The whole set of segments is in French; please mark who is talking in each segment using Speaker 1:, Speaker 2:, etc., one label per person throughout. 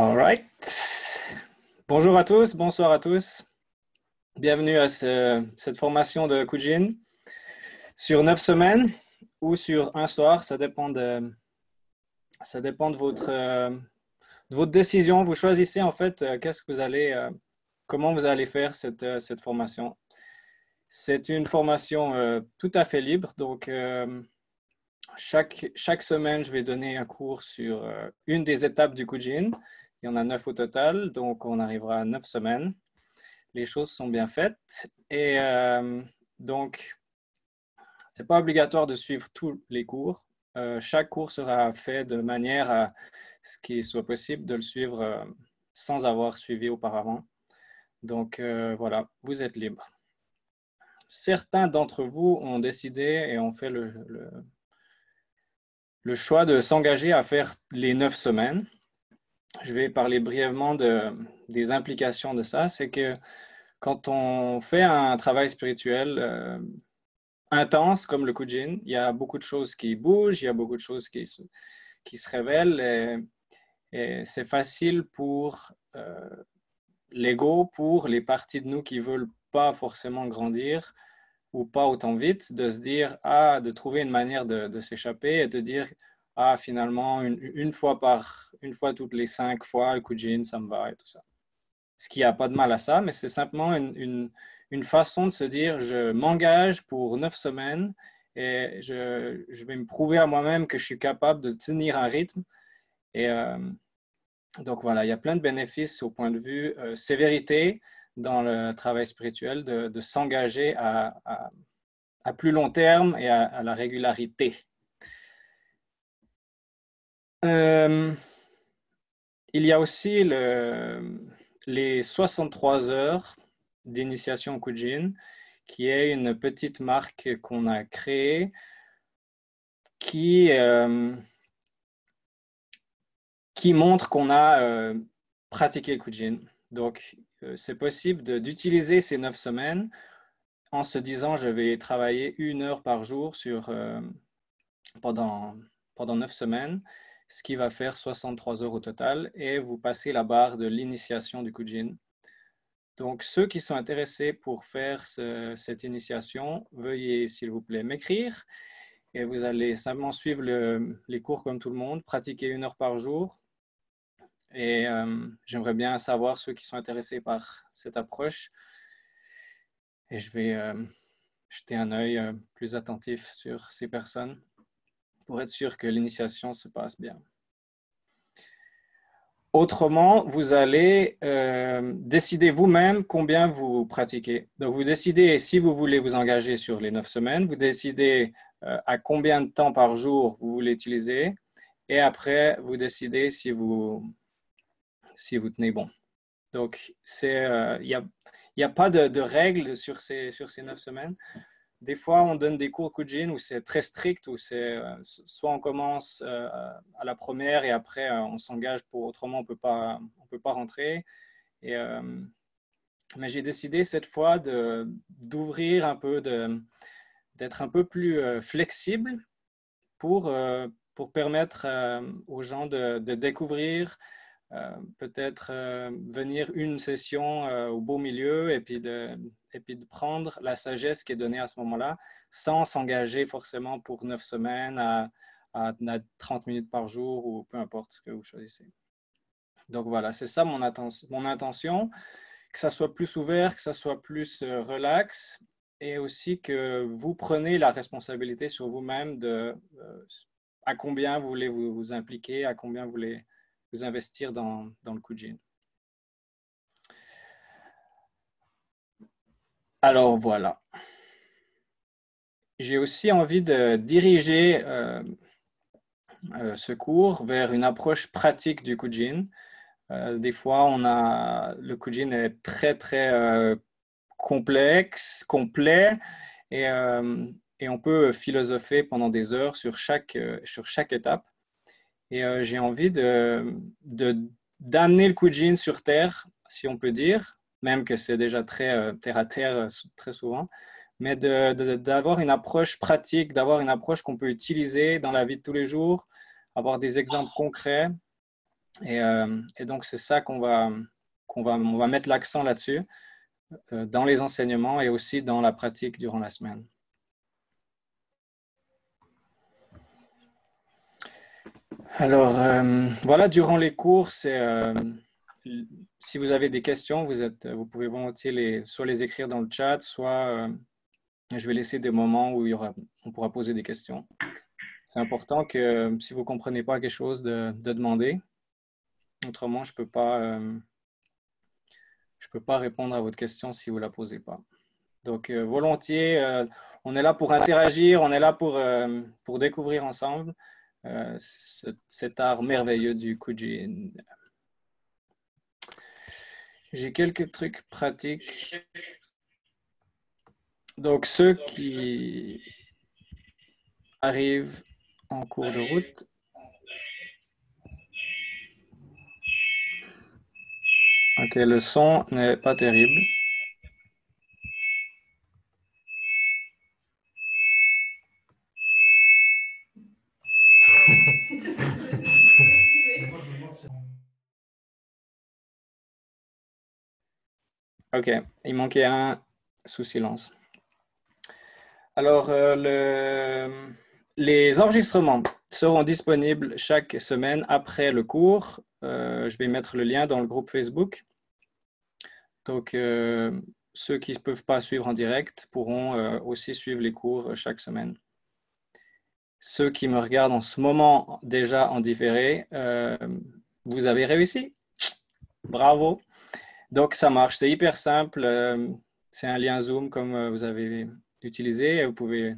Speaker 1: All right. Bonjour à tous, bonsoir à tous. Bienvenue à cette formation de Kujin sur neuf semaines ou sur un soir. Ça dépend de, ça dépend de votre, de votre décision. Vous choisissez en fait euh, qu'est-ce que vous allez, euh, comment vous allez faire cette, euh, cette formation. C'est une formation tout à fait libre. Donc, chaque, chaque semaine, je vais donner un cours sur une des étapes du Kujin. Il y en a neuf au total, donc on arrivera à neuf semaines. Les choses sont bien faites. Et euh, donc, ce n'est pas obligatoire de suivre tous les cours. Euh, chaque cours sera fait de manière à ce qu'il soit possible de le suivre euh, sans avoir suivi auparavant. Donc voilà, vous êtes libre. Certains d'entre vous ont décidé et ont fait le, le, le choix de s'engager à faire les neuf semaines je vais parler brièvement de, des implications de ça. C'est que quand on fait un travail spirituel euh, intense comme le Kujin, il y a beaucoup de choses qui bougent, il y a beaucoup de choses qui se, qui se révèlent et, c'est facile pour euh, l'ego, pour les parties de nous qui veulent pas forcément grandir ou pas autant vite, de se dire, ah, de trouver une manière de s'échapper et de dire, ah, finalement, une, fois par, une fois toutes les cinq fois, le jean, ça me va et tout ça. Ce qui a pas de mal à ça, mais c'est simplement une, une, façon de se dire, je m'engage pour neuf semaines et je, je vais me prouver à moi-même que je suis capable de tenir un rythme. Et euh, donc voilà, il y a plein de bénéfices au point de vue euh, sévérité dans le travail spirituel, de, de s'engager à, à, plus long terme et à la régularité. Euh, il y a aussi le, les 63 heures d'initiation Kujin, qui est une petite marque qu'on a créée qui, euh, qui montre qu'on a euh, pratiqué le Kujin. Donc, c'est possible d'utiliser ces neuf semaines en se disant je vais travailler une heure par jour sur, pendant, pendant neuf semaines ce qui va faire 63 heures au total, et vous passez la barre de l'initiation du Kujin. Donc, ceux qui sont intéressés pour faire cette initiation, veuillez, s'il vous plaît, m'écrire. Et vous allez simplement suivre les cours comme tout le monde, pratiquer une heure par jour. Et euh, j'aimerais bien savoir ceux qui sont intéressés par cette approche. Et je vais euh, jeter un œil euh, plus attentif sur ces personnes pour être sûr que l'initiation se passe bien. Autrement, vous allez euh, décider vous-même combien vous pratiquez. Donc, vous décidez si vous voulez vous engager sur les neuf semaines, vous décidez euh, à combien de temps par jour vous voulez utiliser, et après, vous décidez si vous, si vous tenez bon. Donc, il n'y euh, a, y a, pas de, de règles sur ces, sur ces neuf semaines. Des fois, on donne des cours Kujin où c'est très strict, où c'est euh, soit on commence euh, à la première et après euh, on s'engage pour autrement on peut pas on peut pas rentrer. Mais j'ai décidé cette fois d'ouvrir un peu, d'être un peu plus flexible pour, pour permettre aux gens de, de découvrir peut-être venir une session au beau milieu et puis de, et puis de prendre la sagesse qui est donnée à ce moment-là sans s'engager forcément pour neuf semaines à, à, 30 minutes par jour ou peu importe ce que vous choisissez. Donc voilà, c'est ça mon, intention, que ça soit plus ouvert, que ça soit plus euh, relax et aussi que vous prenez la responsabilité sur vous-même de euh, à combien vous voulez vous, impliquer, à combien vous voulez vous investir dans, dans le Kujin. Alors voilà. J'ai aussi envie de diriger euh, euh, ce cours vers une approche pratique du Kujin. Euh, des fois, on a, le Kujin est très, très complexe, complet, et, et, on peut philosopher pendant des heures sur chaque, sur chaque étape. Et j'ai envie de, d'amener le Kujin sur Terre, si on peut dire, même que c'est déjà très euh, terre à terre euh, très souvent, mais d'avoir une approche pratique, d'avoir une approche qu'on peut utiliser dans la vie de tous les jours, avoir des exemples concrets Et, et donc, c'est ça qu'on va, qu'on va, on va mettre l'accent là-dessus dans les enseignements et aussi dans la pratique durant la semaine. Alors, euh, voilà, durant les cours, euh, si vous avez des questions, vous, êtes, vous pouvez volontiers soit les écrire dans le chat, soit euh, je vais laisser des moments où il y aura, on pourra poser des questions. C'est important que si vous ne comprenez pas quelque chose, de, demander. Autrement, je ne peux, pas, je peux pas répondre à votre question si vous ne la posez pas. Donc, volontiers, on est là pour interagir, on est là pour, pour découvrir ensemble. Euh, cet art merveilleux du Kujin. J'ai quelques trucs pratiques. Donc, ceux qui arrivent en cours de route, Ok, le son n'est pas terrible. OK, il manquait un sous silence. Alors, euh, les enregistrements seront disponibles chaque semaine après le cours. Euh, je vais mettre le lien dans le groupe Facebook. Donc, euh, ceux qui ne peuvent pas suivre en direct pourront aussi suivre les cours chaque semaine. Ceux qui me regardent en ce moment déjà en différé, vous avez réussi. Bravo. Donc, ça marche. C'est hyper simple. Euh, c'est un lien Zoom comme euh, vous avez utilisé et vous pouvez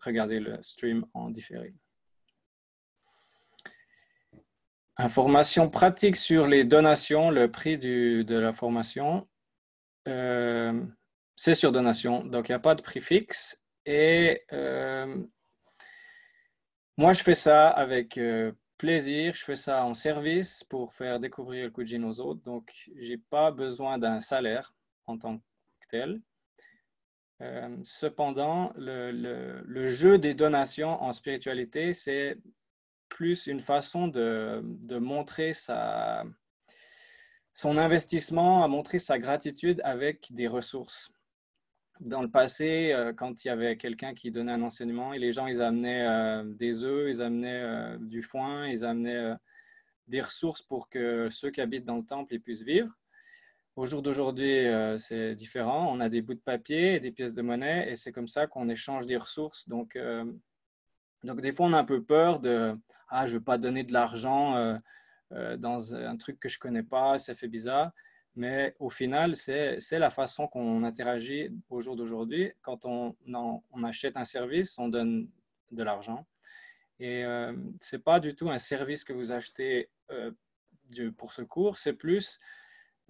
Speaker 1: regarder le stream en différé. Information pratique sur les donations, le prix de la formation. Euh, c'est sur donation, donc il n'y a pas de prix fixe. Et moi, je fais ça avec plaisir. Je fais ça en service pour faire découvrir le Kujin aux autres. Donc, je n'ai pas besoin d'un salaire en tant que tel. Euh, cependant, le, jeu des donations en spiritualité, c'est plus une façon de, montrer son investissement, à montrer sa gratitude avec des ressources dans le passé, euh, quand il y avait quelqu'un qui donnait un enseignement les gens, ils amenaient euh, des œufs, ils amenaient euh, du foin, ils amenaient des ressources pour que ceux qui habitent dans le temple ils puissent vivre. Au jour d'aujourd'hui, c'est différent. On a des bouts de papier des pièces de monnaie et c'est comme ça qu'on échange des ressources. Donc, des fois, on a un peu peur de « Ah, je veux pas donner de l'argent dans un truc que je ne connais pas, ça fait bizarre ». Mais au final, c'est la façon qu'on interagit au jour d'aujourd'hui. Quand on, achète un service, on donne de l'argent. Et euh, ce n'est pas du tout un service que vous achetez euh, pour ce cours, c'est plus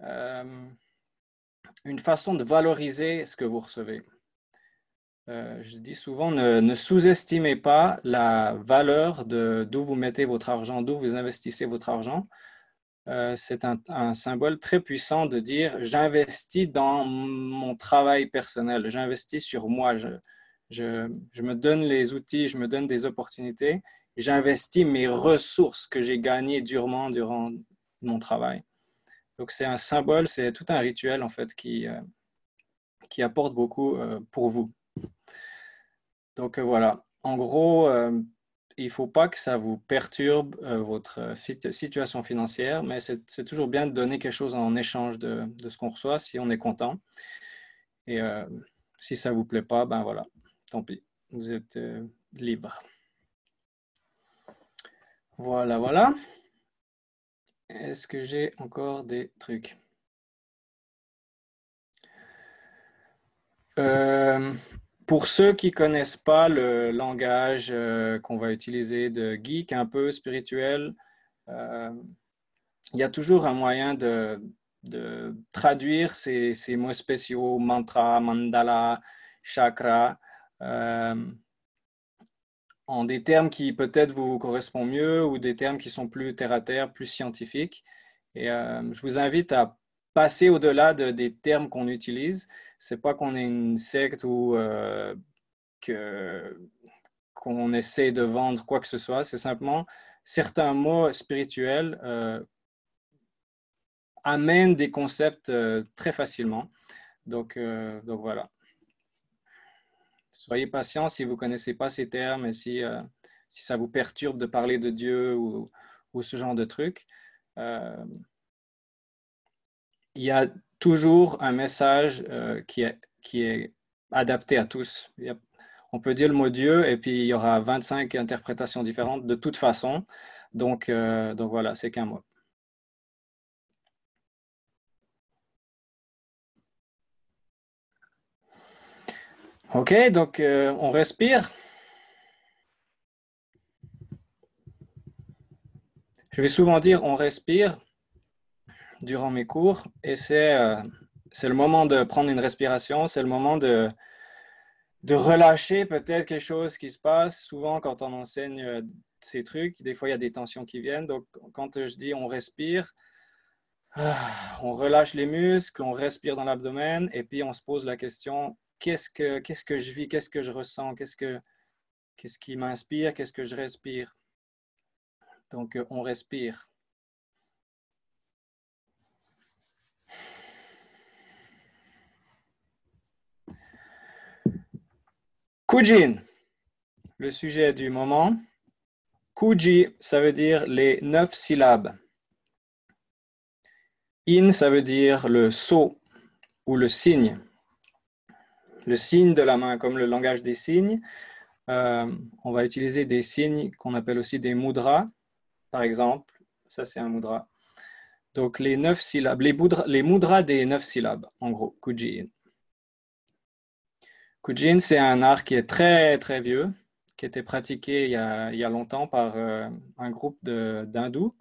Speaker 1: euh, une façon de valoriser ce que vous recevez. je dis souvent, ne, ne sous-estimez pas la valeur d'où vous mettez votre argent, d'où vous investissez votre argent. Euh, c'est un, symbole très puissant de dire j'investis dans mon travail personnel, j'investis sur moi, je, me donne les outils, je me donne des opportunités, j'investis mes ressources que j'ai gagnées durement durant mon travail. Donc c'est un symbole, c'est tout un rituel en fait qui, euh, qui apporte beaucoup euh, pour vous. Donc voilà, en gros, il ne faut pas que ça vous perturbe euh, votre euh, situation financière, mais c'est toujours bien de donner quelque chose en échange de, ce qu'on reçoit si on est content. Et euh, si ça ne vous plaît pas, ben voilà, tant pis, vous êtes libre. Voilà, voilà. Est-ce que j'ai encore des trucs? Pour ceux qui ne connaissent pas le langage euh, qu'on va utiliser de geek un peu spirituel, euh, il y a toujours un moyen de, traduire ces, mots spéciaux, mantra, mandala, chakra, euh, en des termes qui peut-être vous correspondent mieux ou des termes qui sont plus terre-à-terre, plus scientifiques. Et je vous invite à passer au-delà de, des termes qu'on utilise. C'est pas qu'on est une secte ou euh, qu'on essaie de vendre quoi que ce soit. C'est simplement certains mots spirituels euh, amène des concepts très facilement. Donc, donc voilà. Soyez patient si vous ne connaissez pas ces termes et si, si ça vous perturbe de parler de Dieu ou, ou ce genre de trucs. il y a toujours un message qui, est, qui est adapté à tous. on peut dire le mot Dieu et puis il y aura 25 interprétations différentes de toute façon. Donc, euh, donc voilà, c'est qu'un mot. OK, donc euh, on respire. Je vais souvent dire on respire durant mes cours et c'est euh, le moment de prendre une respiration, c'est le moment de, de relâcher peut-être quelque chose qui se passe. Souvent, quand on enseigne euh, ces trucs, des fois, il y a des tensions qui viennent. Donc, quand je dis on respire, ah, on relâche les muscles, on respire dans l'abdomen et puis on se pose la question qu'est-ce que, que je vis, qu'est-ce que je ressens, qu'est-ce, que, qu'est-ce qui m'inspire, qu'est-ce que je respire? Donc, euh, on respire. Kujin, le sujet du moment. Kuji, ça veut dire les neuf syllabes. In, ça veut dire le sceau ou le signe. Le signe de la main, comme le langage des signes. Euh, on va utiliser des signes qu'on appelle aussi des mudras, par exemple. Ça, c'est un mudra. Donc, les neuf syllabes, les, les mudras des neuf syllabes, en gros, Kuji. Kujin, c'est un art qui est très très vieux, qui a été pratiqué il y a, longtemps par euh, un groupe d'hindous.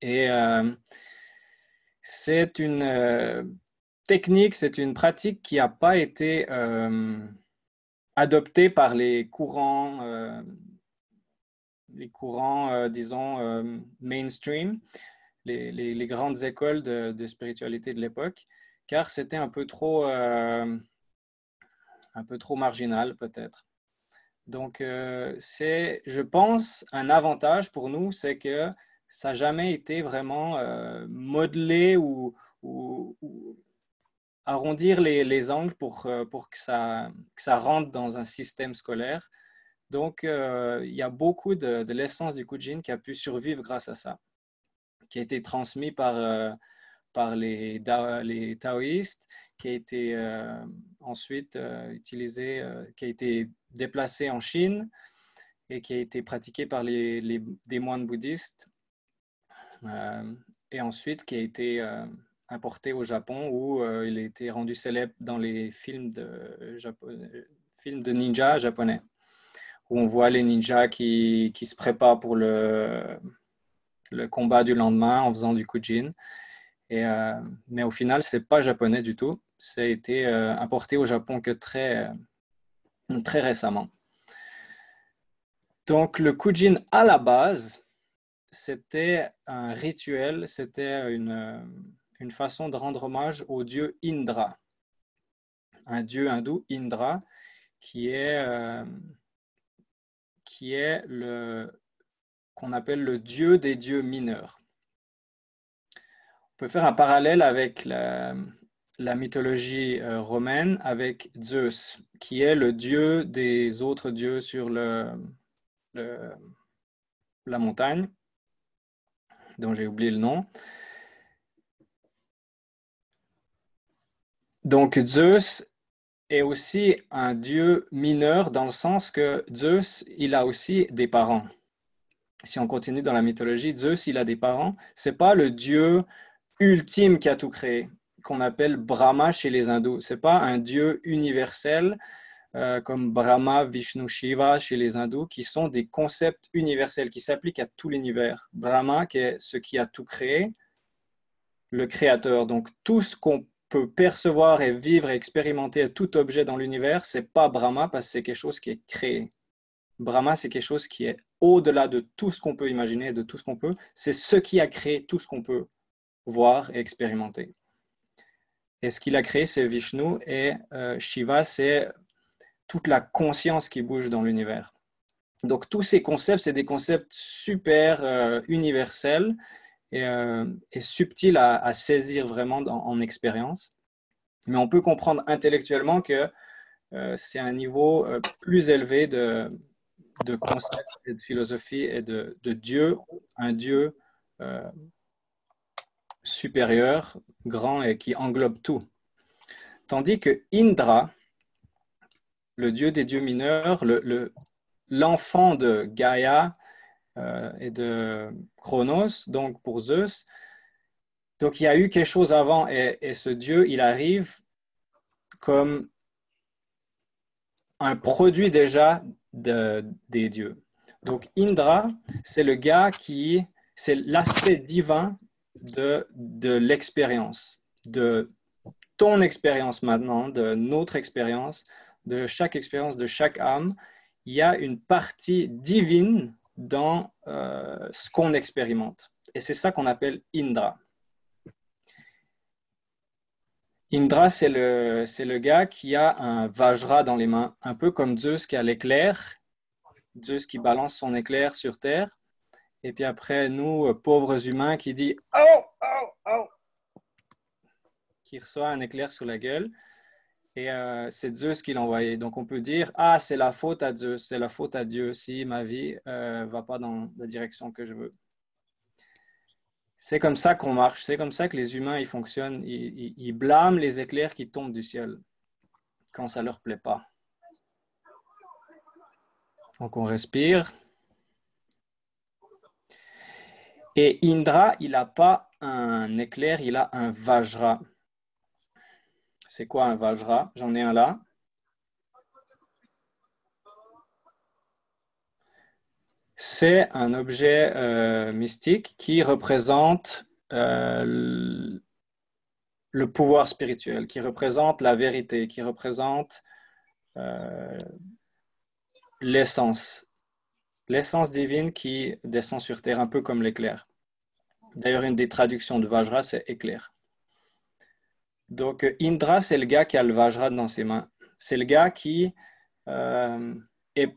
Speaker 1: Et euh, c'est une euh, technique, c'est une pratique qui n'a pas été adoptée par les courants, les courants, disons, mainstream, les, grandes écoles de spiritualité de l'époque, car c'était un peu trop un peu trop marginal peut-être. Donc, euh, c'est, je pense, un avantage pour nous, c'est que ça n'a jamais été vraiment euh, modelé ou, arrondir les, angles pour, euh, pour que, ça, ça rentre dans un système scolaire. Donc, il y a beaucoup de, l'essence du Kujin qui a pu survivre grâce à ça, qui a été transmis par, par les, les taoïstes qui a été euh, ensuite euh, utilisé, euh, qui a été déplacé en Chine et qui a été pratiqué par les, les des moines bouddhistes et ensuite qui a été importé au Japon où il a été rendu célèbre dans les films de, films de ninja japonais où on voit les ninjas qui, qui se préparent pour le, le combat du lendemain en faisant du kujin. Et, mais au final, c'est pas japonais du tout ça a été euh, importé au Japon que très, euh, très récemment. Donc le Kujin à la base, c'était un rituel, c'était une, une, façon de rendre hommage au dieu Indra, un dieu hindou, Indra, qui est, euh, qui est le qu'on appelle le dieu des dieux mineurs. On peut faire un parallèle avec la, la mythologie euh, romaine avec Zeus, qui est le dieu des autres dieux sur le, la montagne, dont j'ai oublié le nom. Donc Zeus est aussi un dieu mineur dans le sens que Zeus, il a aussi des parents. Si on continue dans la mythologie, Zeus, il a des parents. C'est pas le dieu ultime qui a tout créé qu'on appelle Brahma chez les hindous. Ce n'est pas un dieu universel euh, comme Brahma, Vishnu, Shiva chez les hindous, qui sont des concepts universels qui s'appliquent à tout l'univers. Brahma, qui est ce qui a tout créé, le créateur. Donc tout ce qu'on peut percevoir et vivre et expérimenter tout objet dans l'univers, c'est pas Brahma parce que c'est quelque chose qui est créé. Brahma, c'est quelque chose qui est au-delà de tout ce qu'on peut imaginer, de tout ce qu'on peut. C'est ce qui a créé tout ce qu'on peut voir et expérimenter. Et ce qu'il a créé, c'est Vishnu. Et euh, Shiva, c'est toute la conscience qui bouge dans l'univers. Donc tous ces concepts, c'est des concepts super euh, universels euh, subtil à, saisir vraiment en expérience. Mais on peut comprendre intellectuellement que c'est un niveau plus élevé de, de concept et de philosophie et de, Dieu, un Dieu supérieur, grand et qui englobe tout. Tandis que Indra, le dieu des dieux mineurs, l'enfant de Gaïa euh, et de Chronos, donc pour Zeus, donc il y a eu quelque chose avant et, ce dieu, il arrive comme un produit déjà des dieux. Donc Indra, c'est le gars qui, c'est l'aspect divin de, de l'expérience, de ton expérience maintenant, de notre expérience, de chaque expérience, de chaque âme, il y a une partie divine dans euh, ce qu'on expérimente. Et c'est ça qu'on appelle Indra. Indra, c'est le, c'est le gars qui a un Vajra dans les mains, un peu comme Zeus qui a l'éclair, Zeus qui balance son éclair sur Terre. Et puis après, nous, pauvres humains, qui dit Oh, oh, oh qui reçoit un éclair sur la gueule. Et euh, c'est Zeus qui l'a envoyé. Donc on peut dire Ah, c'est la faute à Zeus, c'est la faute à Dieu si ma vie ne euh, va pas dans la direction que je veux. C'est comme ça qu'on marche, c'est comme ça que les humains ils fonctionnent. Ils, ils, blâment les éclairs qui tombent du ciel quand ça leur plaît pas. Donc on respire. Et Indra, il n'a pas un éclair, il a un Vajra. C'est quoi un Vajra? J'en ai un là. C'est un objet euh, mystique qui représente euh, le pouvoir spirituel, qui représente la vérité, qui représente euh, l'essence, l'essence divine qui descend sur terre, un peu comme l'éclair. D'ailleurs, une des traductions de Vajra, c'est éclair. Donc, Indra, c'est le gars qui a le Vajra dans ses mains. C'est le gars qui euh, est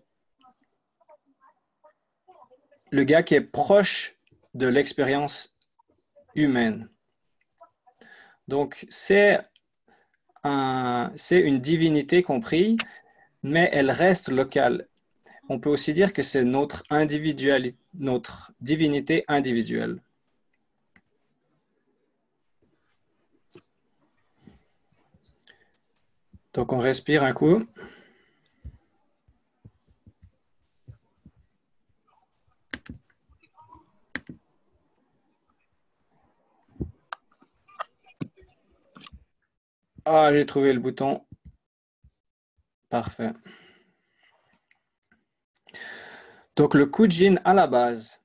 Speaker 1: proche de l'expérience humaine. Donc, c'est un, une divinité compris, mais elle reste locale on peut aussi dire que c'est notre, notre divinité individuelle. Donc on respire un coup. Ah, j'ai trouvé le bouton. Parfait. Donc le Kujin à la base,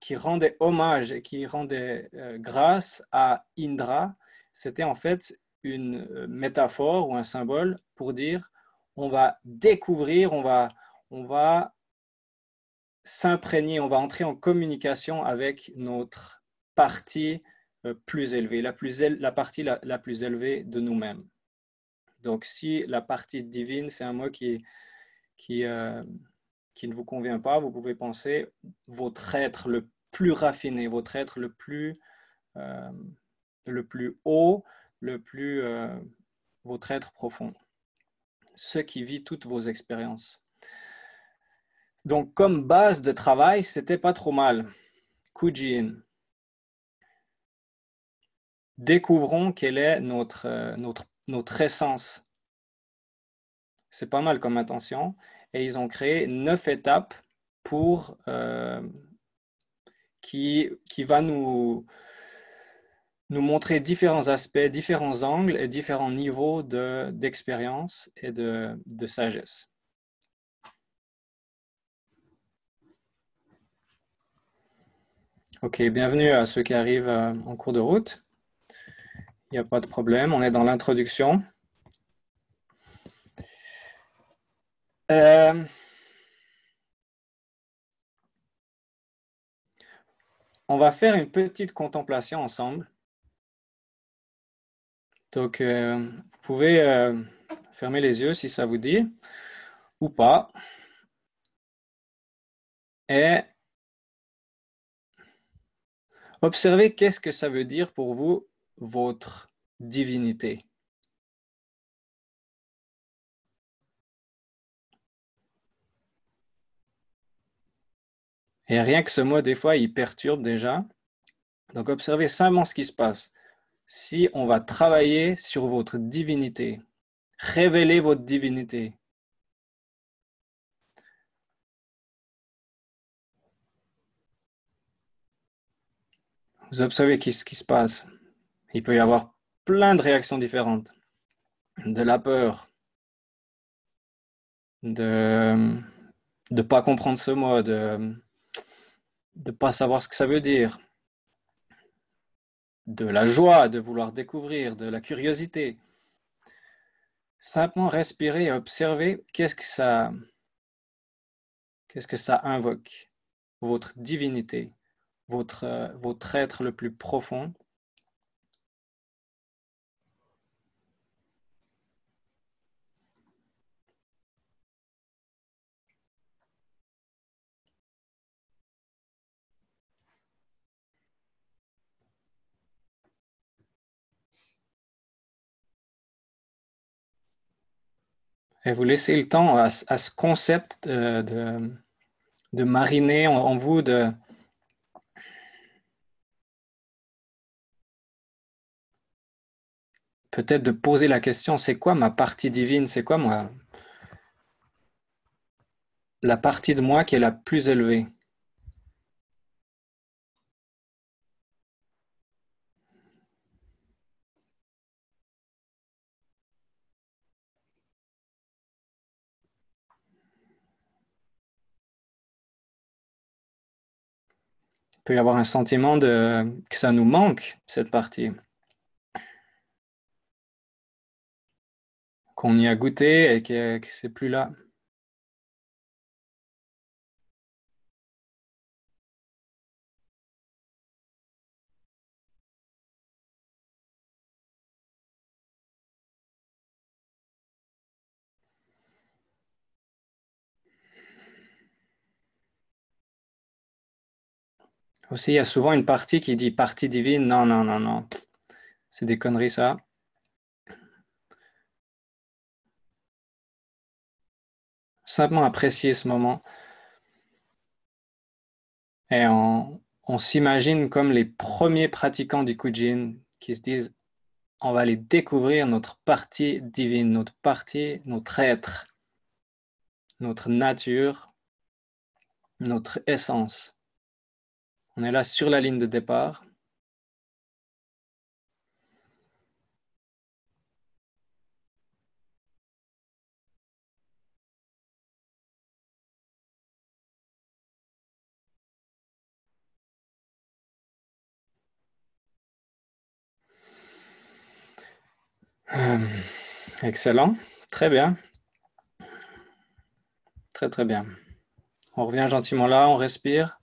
Speaker 1: qui rendait hommage et qui rendait euh, grâce à Indra, c'était en fait une euh, métaphore ou un symbole pour dire on va découvrir, on va, on va s'imprégner, on va entrer en communication avec notre partie euh, plus élevée, la, plus partie la, plus élevée de nous-mêmes. Donc si la partie divine, c'est un mot qui, qui, qui ne vous convient pas, vous pouvez penser votre être le plus raffiné, votre être le plus, euh, le plus haut, le plus, euh, votre être profond, ce qui vit toutes vos expériences. Donc, comme base de travail, c'était pas trop mal. Kujin. Découvrons quelle est notre, euh, notre, notre essence. C'est pas mal comme intention et ils ont créé neuf étapes pour euh, qui, qui va nous, nous montrer différents aspects, différents angles et différents niveaux d'expérience et de, de sagesse. Ok, bienvenue à ceux qui arrivent euh, en cours de route. Il n'y a pas de problème, on est dans l'introduction. Euh, on va faire une petite contemplation ensemble. Donc, euh, vous pouvez euh, fermer les yeux si ça vous dit, ou pas. Et Observez qu'est-ce que ça veut dire pour vous, votre divinité. Et rien que ce mot, des fois, il perturbe déjà. Donc, observez simplement ce qui se passe. Si on va travailler sur votre divinité, révéler votre divinité, vous observez ce qui se passe. Il peut y avoir plein de réactions différentes. De la peur, de ne pas comprendre ce mot, de ne pas savoir ce que ça veut dire, de la joie de vouloir découvrir, de la curiosité. Simplement respirer et observer qu'est-ce que ça qu'est-ce que ça invoque, votre divinité, votre, votre être le plus profond. Et vous laissez le temps à, ce concept de, mariner en, vous, de, peut-être de poser la question, c'est quoi ma partie divine? C'est quoi moi la partie de moi qui est la plus élevée? Peut y avoir un sentiment de, que ça nous manque, cette partie. Qu'on y a goûté et que, que c'est plus là. Aussi, il y a souvent une partie qui dit partie divine. Non, non, non, non. C'est des conneries, ça. Simplement apprécier ce moment. Et on, s'imagine comme les premiers pratiquants du Kujin qui se disent on va aller découvrir notre partie divine, notre partie, notre être, notre nature, notre essence. On est là sur la ligne de départ. Euh, excellent, très bien. Très très bien. On revient gentiment là, on respire.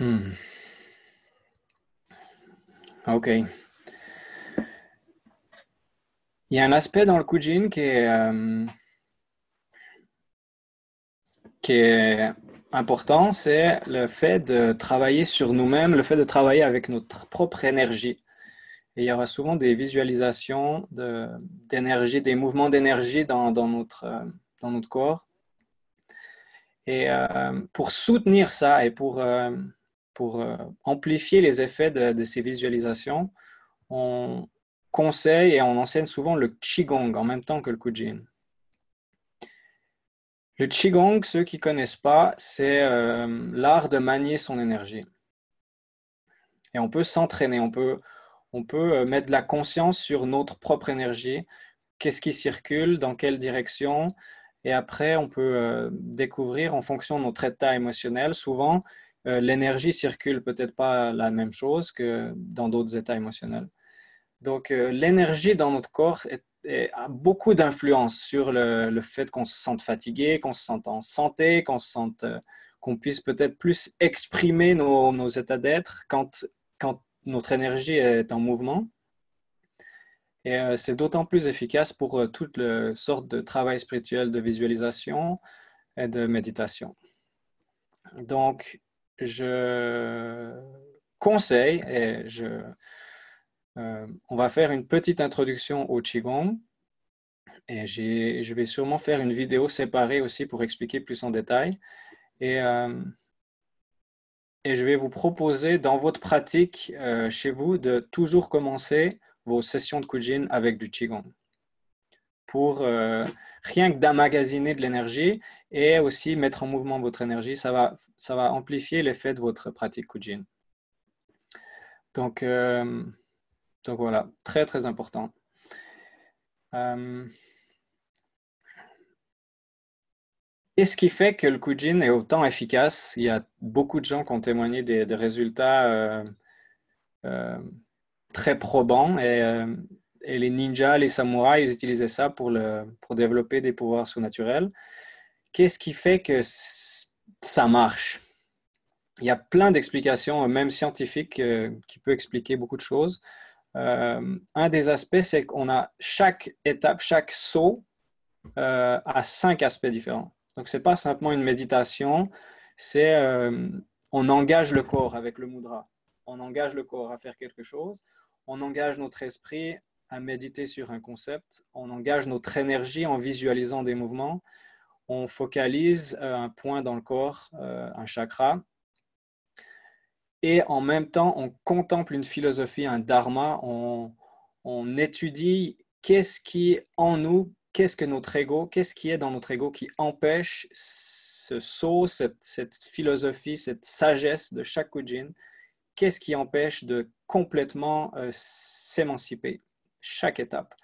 Speaker 1: Hmm. Ok. Il y a un aspect dans le Kujin qui est, euh, qui est important, c'est le fait de travailler sur nous-mêmes, le fait de travailler avec notre propre énergie. Et il y aura souvent des visualisations d'énergie, des mouvements d'énergie dans, dans, notre, corps. Et euh, pour soutenir ça et pour, euh, pour euh, amplifier les effets de, ces visualisations, on conseille et on enseigne souvent le Qigong en même temps que le Kujin. Le Qigong, ceux qui ne connaissent pas, c'est euh, l'art de manier son énergie. Et on peut s'entraîner, on peut, on peut euh, mettre la conscience sur notre propre énergie, qu'est-ce qui circule, dans quelle direction, et après on peut découvrir en fonction de notre état émotionnel. Souvent, euh, l'énergie circule peut-être pas la même chose que dans d'autres états émotionnels. Donc, euh, l'énergie dans notre corps a beaucoup d'influence sur le, fait qu'on se sente fatigué, qu'on se sente en santé, qu'on se sente, euh, qu'on puisse peut-être plus exprimer nos, états d'être quand, notre énergie est en mouvement. Et c'est d'autant plus efficace pour toutes sortes de travail spirituel de visualisation et de méditation. Donc, je conseille et je, on va faire une petite introduction au Qigong et je vais sûrement faire une vidéo séparée aussi pour expliquer plus en détail. Et, euh, et je vais vous proposer dans votre pratique euh, chez vous de toujours commencer vos sessions de Kujin avec du Qigong pour euh, rien que d'amagasiner de l'énergie et aussi mettre en mouvement votre énergie. Ça va, ça va amplifier l'effet de votre pratique Kujin. Donc, donc voilà, très très important. Et ce qui fait que le Kujin est autant efficace, il y a beaucoup de gens qui ont témoigné des, résultats euh, euh, très probants. Euh, et, les ninjas, les samouraïs, ils utilisaient ça pour, le, pour développer des pouvoirs surnaturels. Qu'est-ce qui fait que ça marche? Il y a plein d'explications, même scientifiques, qui peuvent expliquer beaucoup de choses. un des aspects, c'est qu'on a chaque étape, chaque saut a cinq aspects différents. Donc, ce n'est pas simplement une méditation, c'est euh, on engage le corps avec le mudra. On engage le corps à faire quelque chose. On engage notre esprit à méditer sur un concept. On engage notre énergie en visualisant des mouvements. On focalise euh, un point dans le corps, euh, un chakra. Et en même temps, on contemple une philosophie, un dharma. On, étudie qu'est-ce qui en nous qu'est-ce que notre ego, qu'est-ce qui est dans notre ego qui empêche ce saut, cette, philosophie, cette sagesse de chaque Kujin, qu'est-ce qui empêche de complètement euh, s'émanciper, chaque étape.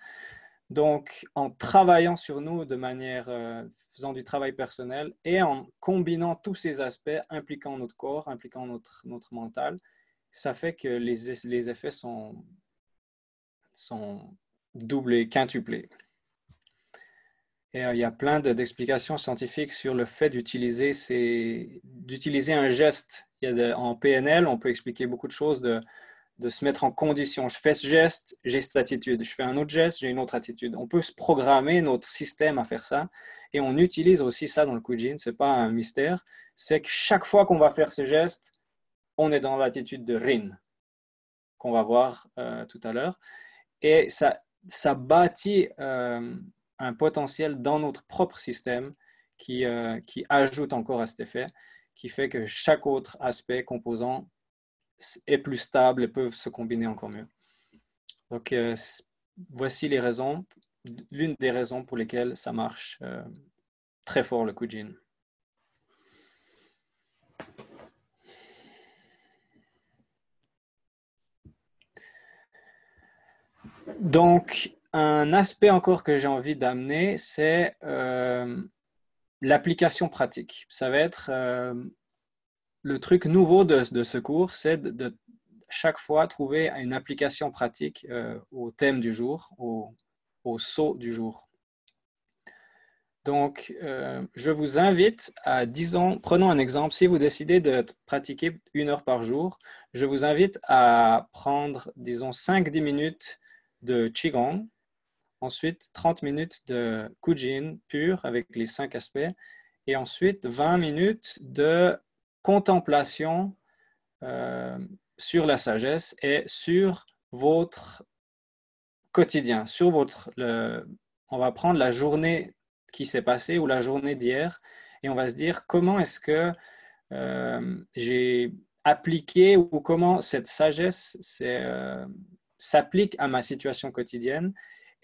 Speaker 1: Donc, en travaillant sur nous de manière, euh, faisant du travail personnel et en combinant tous ces aspects impliquant notre corps, impliquant notre, notre mental, ça fait que les, les effets sont, sont doublés, quintuplés. Et, euh, il y a plein d'explications scientifiques sur le fait d'utiliser un geste. en PNL, on peut expliquer beaucoup de choses, de, de se mettre en condition. Je fais ce geste, j'ai cette attitude. Je fais un autre geste, j'ai une autre attitude. On peut se programmer notre système à faire ça. Et on utilise aussi ça dans le Kujin. Ce n'est pas un mystère. C'est que chaque fois qu'on va faire ce geste, on est dans l'attitude de Rin, qu'on va voir euh, tout à l'heure. Et ça, ça bâtit euh, un potentiel dans notre propre système qui, euh, qui ajoute encore à cet effet, qui fait que chaque autre aspect, composant, est plus stable et peut se combiner encore mieux. Donc, euh, voici les raisons, l'une des raisons pour lesquelles ça marche euh, très fort le Kujin. Donc, un aspect encore que j'ai envie d'amener, c'est euh, l'application pratique. Ça va être le truc nouveau de, ce cours, c'est de, chaque fois trouver une application pratique euh, au thème du jour, au, au saut du jour. Donc, je vous invite à, disons, prenons un exemple, si vous décidez de pratiquer une heure par jour, je vous invite à prendre, disons, 5-10 minutes de Qigong, Ensuite, 30 minutes de Kujin pur avec les cinq aspects. Et ensuite, 20 minutes de contemplation euh, sur la sagesse et sur votre quotidien, sur votre... on va prendre la journée qui s'est passée ou la journée d'hier et on va se dire comment est-ce que euh, j'ai appliqué ou comment cette sagesse euh, s'applique à ma situation quotidienne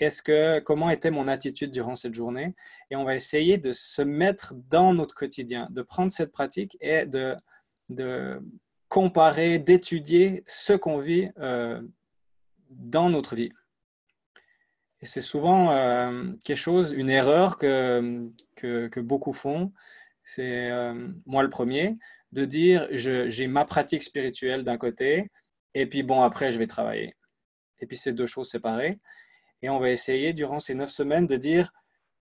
Speaker 1: ce que, comment était mon attitude durant cette journée? Et on va essayer de se mettre dans notre quotidien, de prendre cette pratique et de, de comparer, d'étudier ce qu'on vit euh, dans notre vie. Et c'est souvent euh, quelque chose, une erreur que, que, beaucoup font. C'est euh, moi le premier, de dire j'ai ma pratique spirituelle d'un côté, et puis bon, après, je vais travailler. Et puis, c'est deux choses séparées. Et on va essayer durant ces neuf semaines de dire,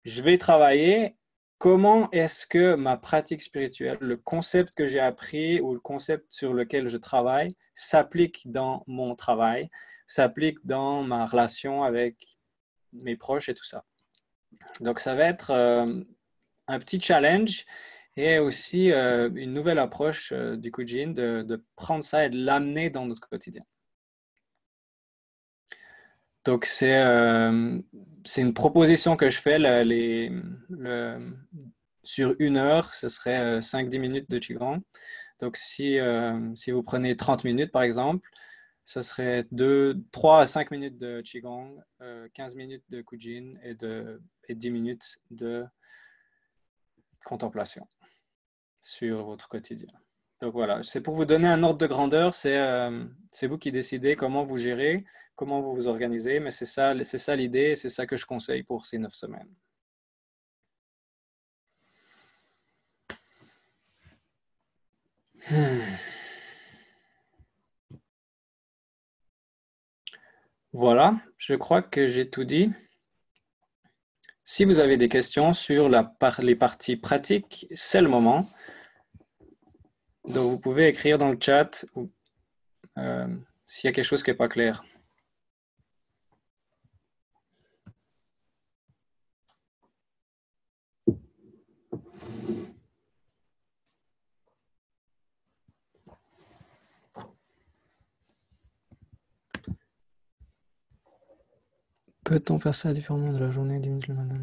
Speaker 1: je vais travailler comment est-ce que ma pratique spirituelle, le concept que j'ai appris ou le concept sur lequel je travaille s'applique dans mon travail, s'applique dans ma relation avec mes proches et tout ça. Donc, ça va être euh, un petit challenge et aussi euh, une nouvelle approche euh, du Kujin de, de, prendre ça et de l'amener dans notre quotidien. Donc, c'est c'est une proposition que je fais. les, sur une heure, ce serait 5-10 minutes de Qigong. Donc, si, si vous prenez 30 minutes, par exemple, ce serait 2, 3 à 5 minutes de Qigong, 15 minutes de Kujin et, de, et 10 minutes de contemplation sur votre quotidien. Donc voilà, c'est pour vous donner un ordre de grandeur, c'est euh, vous qui décidez comment vous gérez, comment vous vous organisez, mais c'est ça, ça l'idée, c'est ça que je conseille pour ces neuf semaines. Hmm. Voilà, je crois que j'ai tout dit. Si vous avez des questions sur les parties pratiques, c'est le moment. Donc, vous pouvez écrire dans le chat euh, s'il y a quelque chose qui n'est pas clair. Peut-on faire ça différemment de la journée, 10 minutes le matin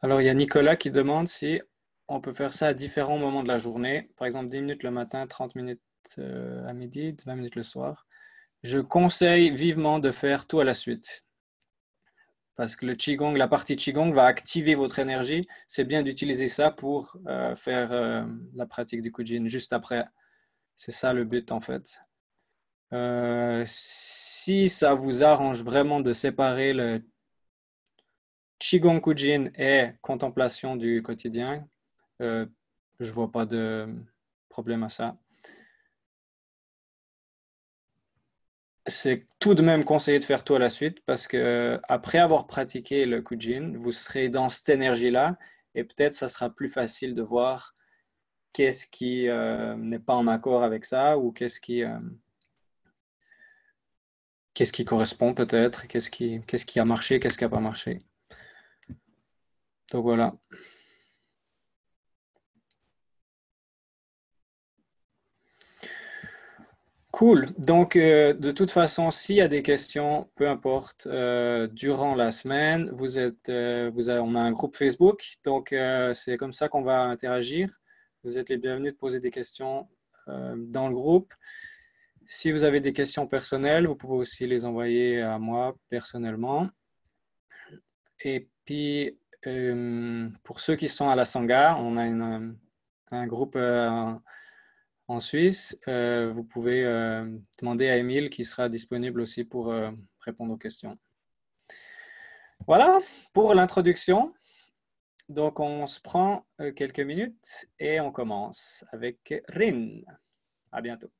Speaker 1: Alors, il y a Nicolas qui demande si on peut faire ça à différents moments de la journée. Par exemple, 10 minutes le matin, 30 minutes euh, à midi, 20 minutes le soir. Je conseille vivement de faire tout à la suite. Parce que le Qigong, la partie Qigong va activer votre énergie. C'est bien d'utiliser ça pour euh, faire euh, la pratique du Kujin juste après. C'est ça le but en fait. si ça vous arrange vraiment de séparer le Qigong Kujin et contemplation du quotidien, euh, je vois pas de problème à ça. C'est tout de même conseillé de faire tout à la suite parce que après avoir pratiqué le Kujin, vous serez dans cette énergie-là et peut-être ça sera plus facile de voir qu'est-ce qui euh, n'est pas en accord avec ça ou qu'est-ce qui, euh, qu'est-ce qui correspond peut-être, qu'est-ce qui, qu'est-ce qui a marché, qu'est-ce qui n'a pas marché. Donc voilà. Cool. Donc, euh, de toute façon, s'il y a des questions, peu importe, euh, durant la semaine, vous êtes, euh, vous on a un groupe Facebook, donc c'est comme ça qu'on va interagir. Vous êtes les bienvenus de poser des questions dans le groupe. Si vous avez des questions personnelles, vous pouvez aussi les envoyer à moi personnellement. Et puis, pour ceux qui sont à la Sangha, on a un groupe en Suisse, euh, vous pouvez euh, demander à Émile qui sera disponible aussi pour euh, répondre aux questions. Voilà pour l'introduction. Donc, on se prend quelques minutes et on commence avec Rin. À bientôt.